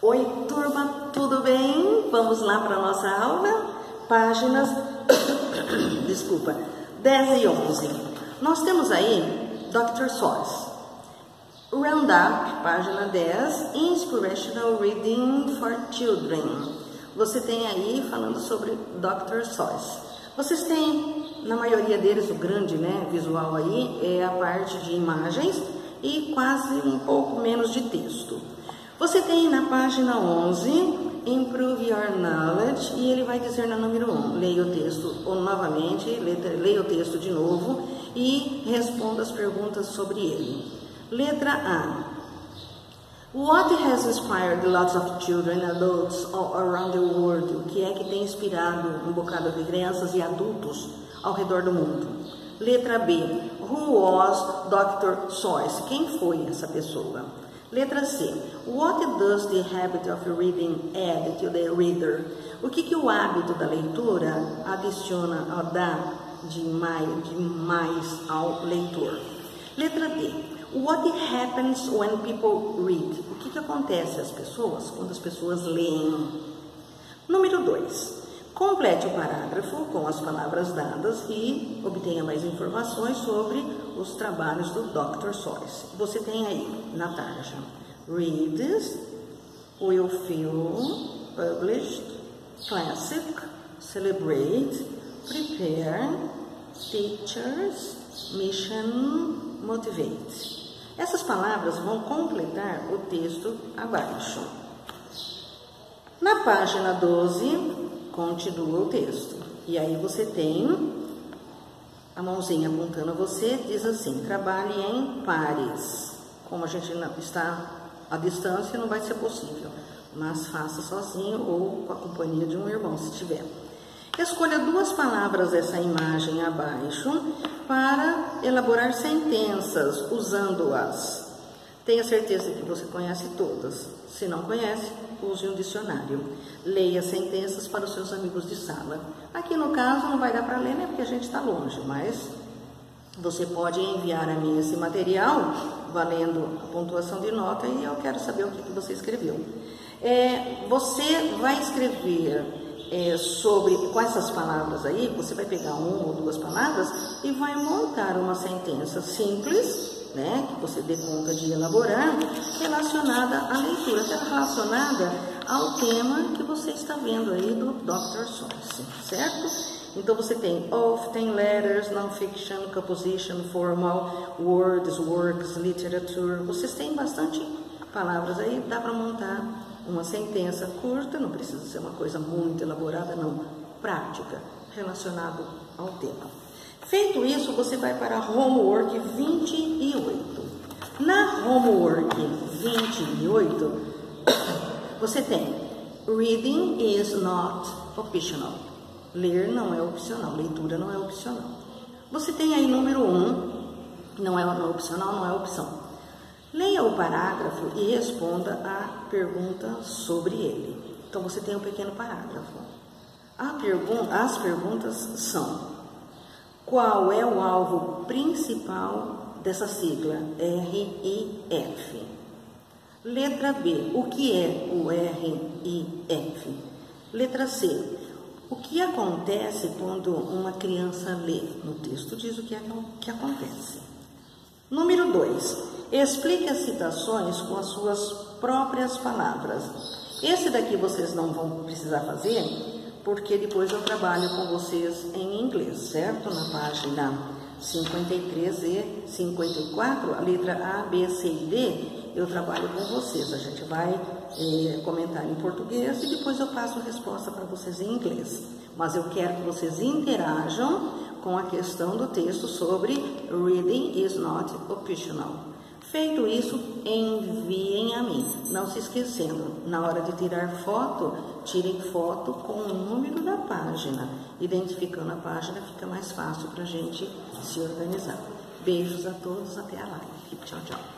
Oi, turma, tudo bem? Vamos lá para a nossa aula? Páginas, desculpa, 10 e 11. Nós temos aí Dr. Seuss. Roundup, página 10, Inspirational Reading for Children. Você tem aí falando sobre Dr. Seuss. Vocês têm, na maioria deles, o grande né, visual aí é a parte de imagens e quase um pouco menos de texto. Você tem na página 11, Improve Your Knowledge, e ele vai dizer na número 1. Leia o texto ou novamente, leia o texto de novo e responda as perguntas sobre ele. Letra A. What has inspired lots of children and adults all around the world? O que é que tem inspirado um bocado de crianças e adultos ao redor do mundo? Letra B. Who was Dr. Seuss? Quem foi essa pessoa? Letra C. What does the habit of reading add to the reader? O que, que o hábito da leitura adiciona, dá de mais, de mais ao leitor? Letra D. What happens when people read? O que, que acontece às pessoas quando as pessoas leem? Número 2. Complete o parágrafo com as palavras dadas e obtenha mais informações sobre os trabalhos do Dr. Seuss. Você tem aí na tarja. Reads, will feel, published, classic, celebrate, prepare, teachers, mission, motivate. Essas palavras vão completar o texto abaixo. Na página 12, Continua o texto. E aí você tem a mãozinha apontando a você, diz assim: trabalhe em pares. Como a gente está à distância, não vai ser possível, mas faça sozinho ou com a companhia de um irmão, se tiver. Escolha duas palavras dessa imagem abaixo para elaborar sentenças usando-as. Tenha certeza que você conhece todas. Se não conhece, use um dicionário. Leia sentenças para os seus amigos de sala. Aqui no caso não vai dar para ler, né? Porque a gente está longe, mas você pode enviar a mim esse material, valendo a pontuação de nota, e eu quero saber o que, que você escreveu. É, você vai escrever é, sobre, com essas palavras aí, você vai pegar uma ou duas palavras e vai montar uma sentença simples né, que você dê conta de elaborar, relacionada à leitura, que é relacionada ao tema que você está vendo aí do Dr. Seuss, certo? Então você tem often, letters, non-fiction, composition, formal, words, works, literature. Vocês têm bastante palavras aí, dá para montar uma sentença curta, não precisa ser uma coisa muito elaborada, não, prática, relacionado ao tema. Feito isso, você vai para Homework 28. Na Homework 28, você tem Reading is not optional. Ler não é opcional, leitura não é opcional. Você tem aí número 1, um, não é, opcional, não é opção. Leia o parágrafo e responda a pergunta sobre ele. Então você tem um pequeno parágrafo. Pergun as perguntas são: qual é o alvo principal dessa sigla RIF? Letra B. O que é o RIF? Letra C. O que acontece quando uma criança lê? No texto diz o que, é que acontece. Número 2. Explique as citações com as suas próprias palavras. Esse daqui vocês não vão precisar fazer, porque depois eu trabalho com vocês em inglês, certo? Na página 53 e 54, a letra A, B, C e D, eu trabalho com vocês. A gente vai é, comentar em português e depois eu passo a resposta para vocês em inglês. Mas eu quero que vocês interajam com a questão do texto sobre Reading is not optional. Feito isso, enviem a mim. Não se esquecendo, na hora de tirar foto, tirem foto com o número da página. Identificando a página fica mais fácil para a gente se organizar. Beijos a todos, até a live. Tchau, tchau.